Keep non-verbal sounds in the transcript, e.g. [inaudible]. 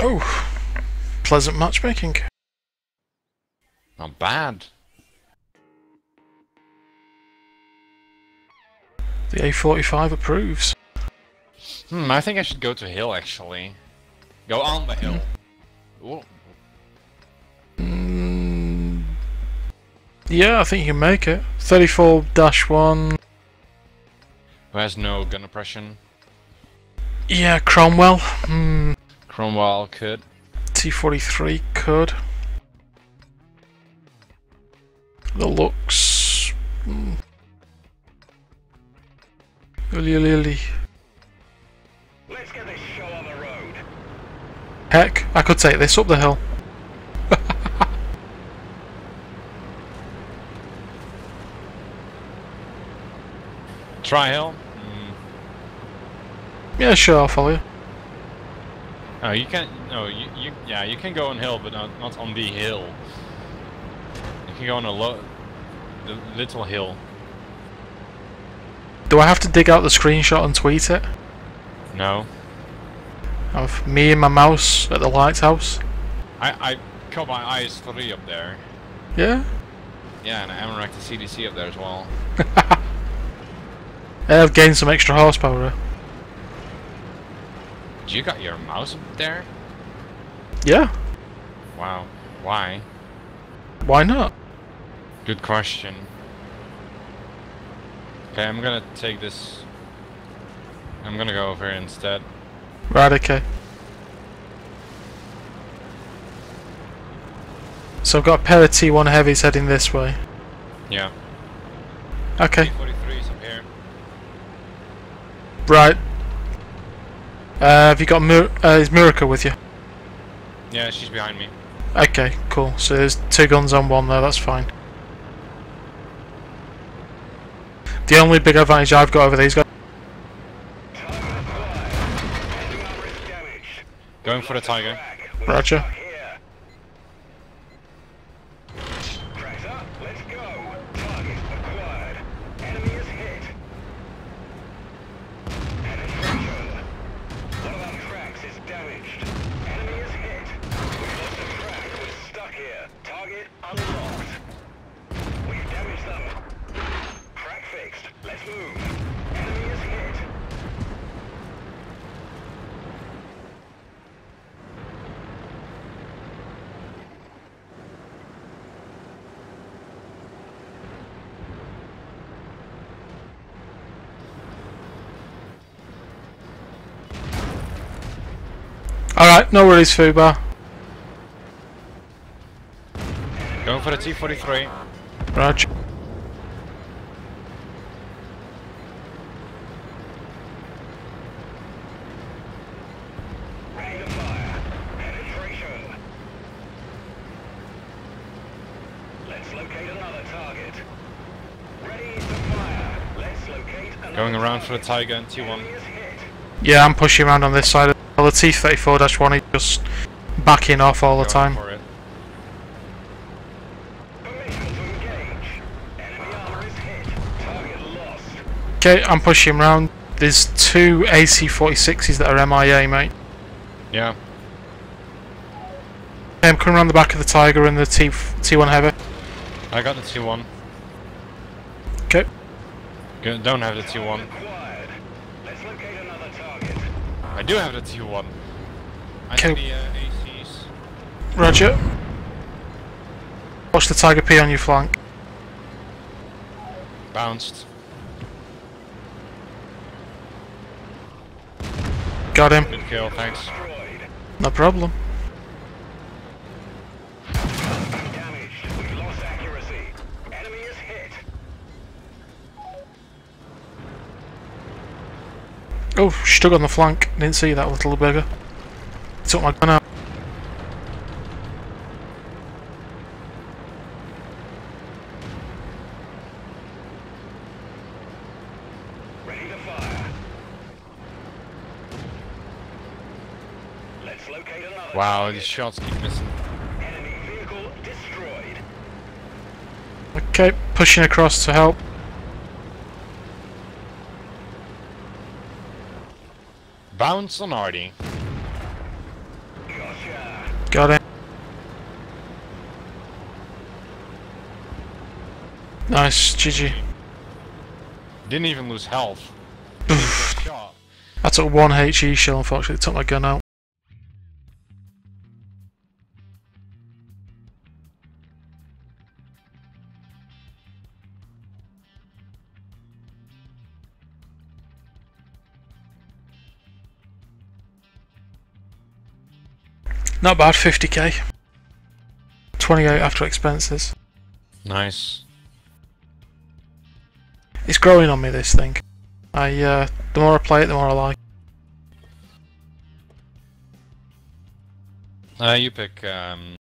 Oh, pleasant matchmaking. Not bad. The A45 approves. Hmm, I think I should go to hill actually. Go on the hill. Mm, yeah, I think you can make it. 34-1. Who has no gun depression? Yeah, Cromwell. Hmm. Cromwell could. T43 could. The looks. Mm. Lily, lily. Let's get this show on the road. Heck, I could take this up the hill. Try hill? Hmm. Yeah, sure, I'll follow you. Oh, you can. No, oh, you, you. Yeah, you can go on hill, but not not on the hill. You can go on a low, the little hill. Do I have to dig out the screenshot and tweet it? No, Of me and my mouse at the lighthouse? I I got my eyes three up there. Yeah? Yeah, and I Amarak the CDC up there as well. [laughs] I've gained some extra horsepower. You got your mouse up there? Yeah, Wow. Why? why not? Good question. Okay, I'm gonna take this. I'm gonna go over here instead. Right, okay. So I've got a pair of T1 heavies heading this way. Yeah. Okay, 43 is up here. right. Uh, have you got Mir uh, is Murica with you? Yeah, she's behind me. Okay, cool. So there's two guns on one there, that's fine. The only big advantage I've got over these guys. Target acquired. Ending armor is damaged. Going for the tiger. Roger. stuck here. Cracks up. Let's go. Target acquired. Enemy is hit. Penetration. One of our tracks is damaged. Enemy is hit. We've lost a track. We're stuck here. Target unlocked. We've damaged them. Crack fixed. Let's move. Enemy is hit. Alright, no worries, Fubar. Going for the T43. Roger. Going around for the tiger and T1. Enemy is hit. Yeah, I'm pushing around on this side. Well, the T34-1 is just backing off all the time. For it. Permission to engage. Enemy armor is hit. Target lost. Okay, I'm pushing around. There's two AC-46s that are MIA, mate. Yeah. Okay, I'm coming around the back of the Tiger and the T T1 Heavy. I got the T1. Okay. Don't have the T1. Let's locate another target. I do have the T1. I the uh, ACs. Roger. Watch the Tiger P on your flank. Bounced. Got him. Good kill, thanks. No problem. Oh, stuck on the flank. Didn't see that little bugger. Took my gun out. Ready to fire. Let's locate another Wow, these shots keep missing. Enemy vehicle destroyed. Okay, pushing across to help. Bounce on Artie. Got it. Nice, GG. Didn't even lose health. I took one HE shell, unfortunately, took my gun out. Not bad, 50k. 28 after expenses. Nice. It's growing on me, this thing. I, uh, the more I play it, the more I like. Uh, you pick um,